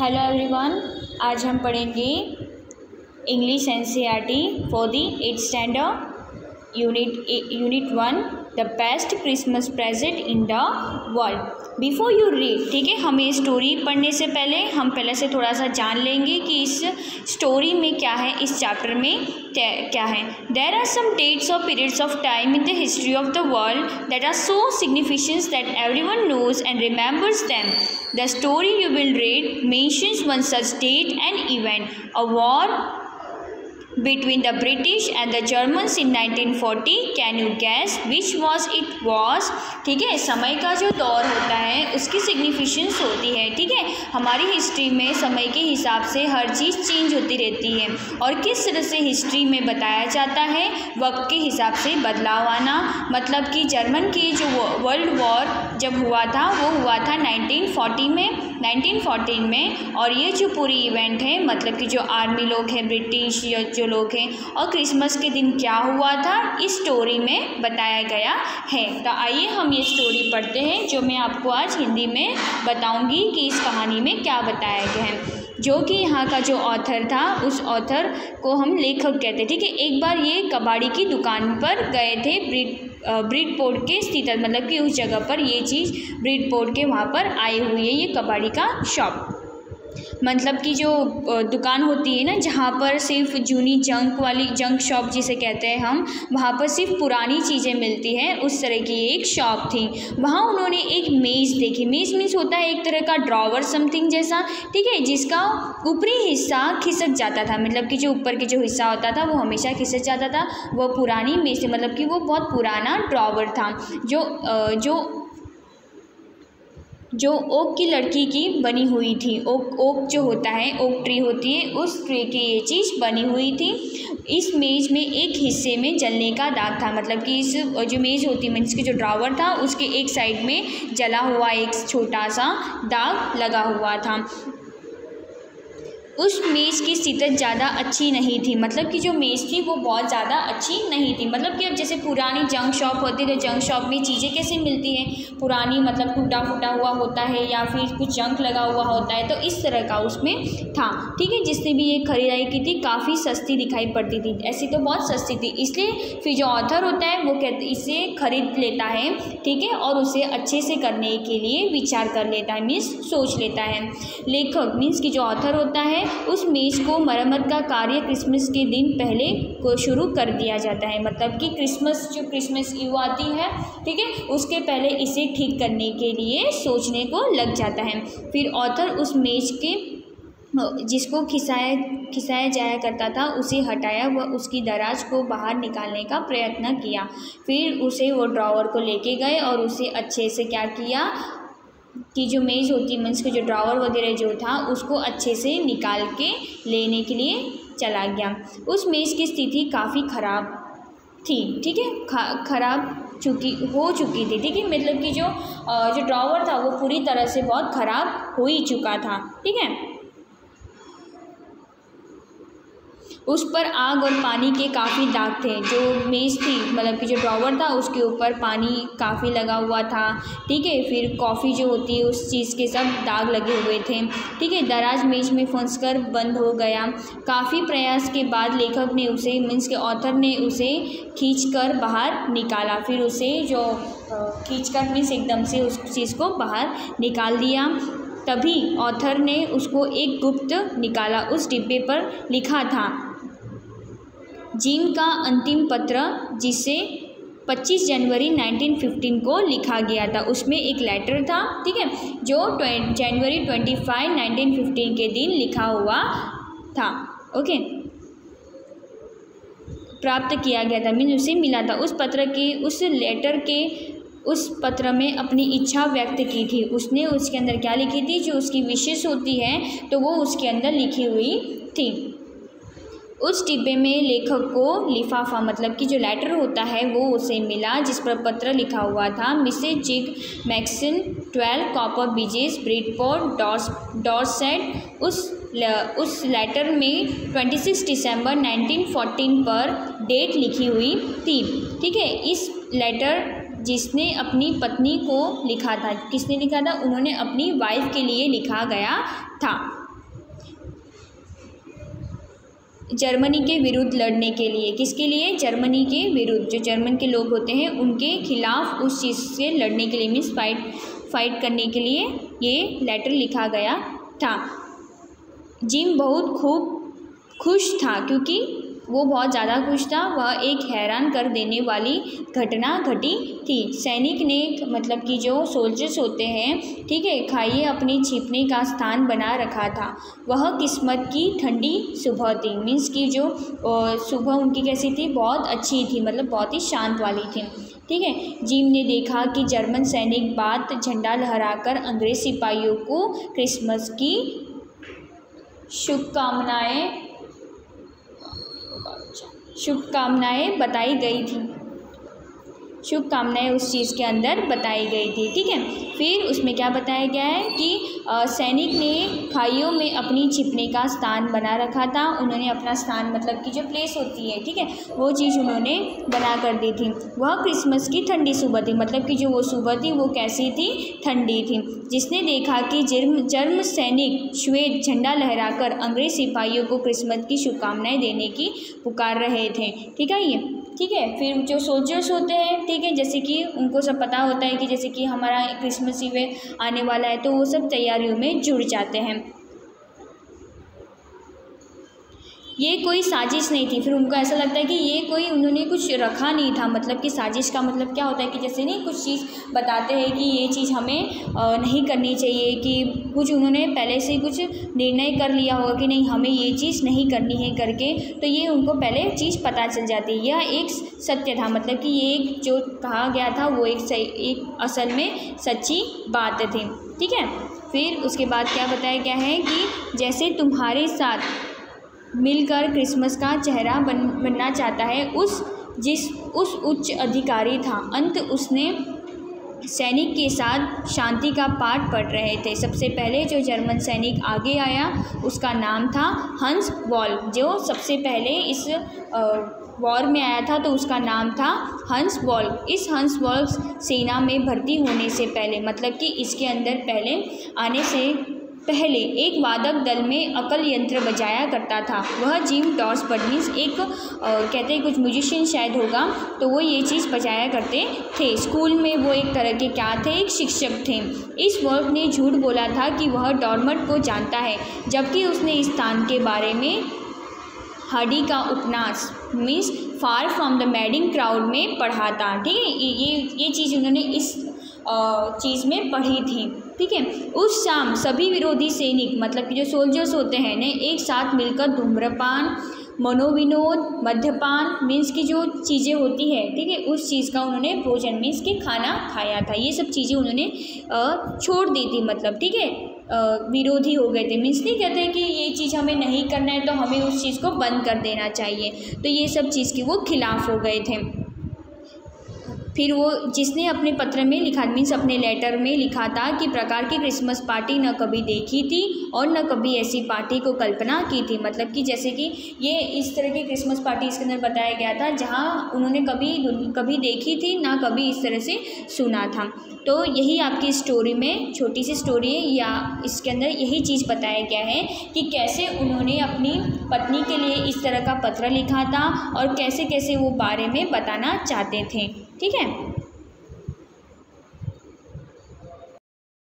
Hello everyone आज हम पढ़ेंगे English N C R T for the eight standard unit unit one the best Christmas present in the world. Before you read ठीक है, हमें story पढ़ने से पहले हम पहले से थोड़ा सा जान लेंगे कि इस स्टोरी में क्या है, इस चैप्टर में क्या है। देर आर सम डेट्स और periods of time in the history of the world that are so significance that every one knows and remembers them the story you will read mentions one such date and event a war between the British and the Germans in 1940 can you guess which was it was? ठीक है, समय का जो दौर होता है, उसकी significance होती है, ठीक है? हमारी हिस्ट्री में समय के हिसाब से हर चीज़ चेंज होती रहती है। और किस तरह से हिस्ट्री में बताया जाता है? वक्त के हिसाब से बदलाव आना मतलब कि जर्मन की जो वर्ल्ड वॉर जब हुआ था, वो हुआ था 1940 में 1914 में। और ये जो पूरी इवेंट है मतलब कि जो आर्मी लोग हैं ब्रिटिश या जो लोग हैं। और क्रिसमस के दिन क्या हुआ था? इस स्टोरी में बताया गया है। तो आइए हम ये स्टोरी पढ़ते हैं, जो मैं आपको आज हिंदी में बताऊँगी कि इस कहानी में क्या बताया गया है। जो कि यहाँ का जो ऑथर था, उस ऑथर को हम लेखक कहते ठीक है, एक बार ये कबाड़ी की दुकान पर गए थे, ब्रिट ब्रिड पोर्ट के स्थित मतलब कि उस जगह पर ये चीज़ ब्रिड पोर्ट के वहाँ पर आई हुई है, ये कबाड़ी का शॉप मतलब कि जो दुकान होती है ना, जहाँ पर सिर्फ़ जूनी जंक वाली, जंक शॉप जिसे कहते हैं हम, वहाँ पर सिर्फ़ पुरानी चीज़ें मिलती हैं, उस तरह की एक शॉप थी। वहाँ उन्होंने एक मेज़ देखी। मेज़ मीन्स होता है एक तरह का ड्रॉवर समथिंग जैसा, ठीक है, जिसका ऊपरी हिस्सा खिसक जाता था। मतलब कि जो ऊपर के जो हिस्सा होता था, वो हमेशा खिसक जाता था। वह पुरानी मेज़ मतलब कि वो बहुत पुराना ड्रॉवर था, जो जो जो ओक की लड़की की बनी हुई थी। ओक ओक जो होता है, ओक ट्री होती है, उस ट्री की ये चीज़ बनी हुई थी। इस मेज़ में एक हिस्से में जलने का दाग था। मतलब कि इस जो मेज़ होती है, मीन्स की जो ड्रावर था, उसके एक साइड में जला हुआ एक छोटा सा दाग लगा हुआ था। उस मेज़ की स्थिति ज़्यादा अच्छी नहीं थी। मतलब कि जो मेज़ थी, वो बहुत ज़्यादा अच्छी नहीं थी। मतलब कि अब जैसे पुरानी जंक शॉप होती है तो जंक शॉप में चीज़ें कैसे मिलती हैं? पुरानी मतलब टूटा फूटा हुआ होता है या फिर कुछ जंक लगा हुआ होता है तो इस तरह का उसमें था। ठीक है जिसने भी ये खरीदारी की थी, काफ़ी सस्ती दिखाई पड़ती थी। ऐसी तो बहुत सस्ती थी। इसलिए फिर जो ऑथर होता है, वो कहते, इसे खरीद लेता है, ठीक है, और उसे अच्छे से करने के लिए विचार कर लेता है मीन्स सोच लेता है। लेखक मीन्स की जो ऑथर होता है उस मेज को मरम्मत का कार्य क्रिसमस के दिन पहले को शुरू कर दिया जाता है। मतलब कि क्रिसमस, जो क्रिसमस ईव आती है, ठीक है, उसके पहले इसे ठीक करने के लिए सोचने को लग जाता है। फिर ऑथर उस मेज के, जिसको खिसाया खिसाया जाया करता था, उसे हटाया व उसकी दराज को बाहर निकालने का प्रयत्न किया। फिर उसे वो ड्रॉवर को लेके गए और उसे अच्छे से क्या किया की जो मेज़ होती है मीन्स के जो ड्रावर वगैरह जो था, उसको अच्छे से निकाल के लेने के लिए चला गया। उस मेज़ की स्थिति काफ़ी ख़राब थी, ठीक है? ख़राब चुकी, हो चुकी थी, ठीक है? मतलब कि जो जो ड्रावर था, वो पूरी तरह से बहुत ख़राब हो ही चुका था, ठीक है? उस पर आग और पानी के काफ़ी दाग थे। जो मेज़ थी मतलब कि जो ड्रॉवर था, उसके ऊपर पानी काफ़ी लगा हुआ था। ठीक है, फिर कॉफ़ी जो होती है, उस चीज़ के सब दाग लगे हुए थे। ठीक है, दराज मेज में फंस कर बंद हो गया। काफ़ी प्रयास के बाद लेखक ने उसे, मीन्स के ऑथर ने उसे खींच कर बाहर निकाला। फिर उसे जो खींच कर मीन्स एकदम से उस चीज़ को बाहर निकाल दिया। तभी ऑथर ने उसको एक गुप्त निकाला। उस डिब्बे पर लिखा था जीन का अंतिम पत्र, जिसे 25 जनवरी 1915 को लिखा गया था। उसमें एक लेटर था, ठीक है, जो जनवरी 25 1915 के दिन लिखा हुआ था, ओके। प्राप्त किया गया था, मीन उसे मिला था। उस पत्र के, उस लेटर के, उस पत्र में अपनी इच्छा व्यक्त की थी। उसने उसके अंदर क्या लिखी थी? जो उसकी विशेष होती है तो वो उसके अंदर लिखी हुई थी। उस डिब्बे में लेखक को लिफाफा मतलब कि जो लेटर होता है वो उसे मिला जिस पर पत्र लिखा हुआ था Mrs Jig Maxine twelve copper beeches Bridport DOS Dorset. उस ल, उस लेटर में 26 दिसंबर 1914 पर डेट लिखी हुई थी। ठीक है इस लेटर जिसने अपनी पत्नी को लिखा था किसने लिखा था? उन्होंने अपनी वाइफ के लिए लिखा गया था। जर्मनी के विरुद्ध लड़ने के लिए। किसके लिए? जर्मनी के विरुद्ध। जो जर्मन के लोग होते हैं, उनके खिलाफ उस चीज़ से लड़ने के लिए मीन्स फाइट फाइट करने के लिए ये लेटर लिखा गया था। जिम बहुत खूब, खुश था, क्योंकि वो बहुत ज़्यादा खुश था। वह एक हैरान कर देने वाली घटना घटी थी। सैनिक ने मतलब कि जो सोल्जर्स होते हैं, ठीक है, खाइए अपने छिपने का स्थान बना रखा था। वह किस्मत की ठंडी सुबह थी। मीन्स की जो सुबह उनकी कैसी थी, बहुत अच्छी थी मतलब बहुत ही शांत वाली थी। ठीक है, जिम ने देखा कि जर्मन सैनिक बात झंडा लहराकर अंग्रेज़ सिपाहियों को क्रिसमस की शुभकामनाएँ शुभकामनाएँ बताई गई थी। शुभकामनाएँ उस चीज़ के अंदर बताई गई थी, ठीक है? फिर उसमें क्या बताया गया है कि सैनिक ने खाइयों में अपनी छिपने का स्थान बना रखा था। उन्होंने अपना स्थान मतलब कि जो प्लेस होती है, ठीक है? वो चीज़ उन्होंने बना कर दी थी। वह क्रिसमस की ठंडी सुबह थी मतलब कि जो वो सुबह थी, वो कैसी थी? ठंडी थी। जिसने देखा कि जर्म जर्म सैनिक श्वेत झंडा लहराकर अंग्रेज़ सिपाहियों को क्रिसमस की शुभकामनाएँ देने की पुकार रहे थे, ठीक है ये? ठीक है? फिर जो सोल्जर्स होते हैं, ठीक है? जैसे कि उनको सब पता होता है कि जैसे कि हमारा क्रिसमस ईवे आने वाला है तो वो सब तैयारियों में जुड़ जाते हैं। ये कोई साजिश नहीं थी। फिर उनको ऐसा लगता है कि ये कोई उन्होंने कुछ रखा नहीं था। मतलब कि साजिश का मतलब क्या होता है कि जैसे नहीं कुछ चीज़ बताते हैं कि ये चीज़ हमें नहीं करनी चाहिए, कि कुछ उन्होंने पहले से कुछ निर्णय कर लिया होगा कि नहीं, हमें ये चीज़ नहीं करनी है करके तो ये उनको पहले चीज़ पता चल जाती है। यह एक सत्य था। मतलब कि ये एक जो कहा गया था, वो एक सही, एक असल में सच्ची बात थी। ठीक है? फिर उसके बाद क्या बताया गया है कि जैसे तुम्हारे साथ मिलकर क्रिसमस का चेहरा बन, बनना चाहता है। उस जिस, उस उच्च अधिकारी था। अंत उसने सैनिक के साथ शांति का पाठ पढ़ रहे थे। सबसे पहले जो जर्मन सैनिक आगे आया, उसका नाम था हंस वॉल। जो सबसे पहले इस वॉर में आया था तो उसका नाम था हंस वॉल। इस हंस वॉल सेना में भर्ती होने से पहले मतलब कि इसके अंदर पहले आने से पहले एक वादक दल में अकल यंत्र बजाया करता था। वह जिम टॉर्स बडनीस एक आ, कहते हैं कुछ म्यूजिशियन शायद होगा तो वो ये चीज़ बजाया करते थे। स्कूल में वो एक तरह के क्या थे? एक शिक्षक थे। इस वर्ग ने झूठ बोला था कि वह डॉर्मट को जानता है जबकि उसने इस स्थान के बारे में हडी का उपन्यास means far from the madding crowd में पढ़ा था। ठीक है? ये ये चीज़ उन्होंने इस चीज़ में पढ़ी थी। ठीक है? उस शाम सभी विरोधी सैनिक मतलब कि जो सोल्जर्स होते हैं ने, एक साथ मिलकर धूम्रपान, मनोविनोद मध्यपान मीन्स की जो चीज़ें होती है, ठीक है? उस चीज़ का उन्होंने भोजन मीन्स के खाना खाया था। ये सब चीज़ें उन्होंने छोड़ दी थी मतलब ठीक है? विरोधी हो गए थे। मीन्स नहीं कहते कि ये चीज़ हमें नहीं करना है तो हमें उस चीज़ को बंद कर देना चाहिए। तो ये सब चीज़ के वो खिलाफ हो गए थे। फिर वो जिसने अपने पत्र में लिखा मीन्स अपने लेटर में लिखा था कि प्रकार की क्रिसमस पार्टी न कभी देखी थी और न कभी ऐसी पार्टी को कल्पना की थी। मतलब कि जैसे कि ये इस तरह की क्रिसमस पार्टी इसके अंदर बताया गया था, जहाँ उन्होंने कभी कभी देखी थी, ना कभी इस तरह से सुना था। तो यही आपकी स्टोरी में छोटी सी स्टोरी है। या इसके अंदर यही चीज़ बताया गया है कि कैसे उन्होंने अपनी पत्नी के लिए इस तरह का पत्र लिखा था और कैसे कैसे वो बारे में बताना चाहते थे। ठीक है?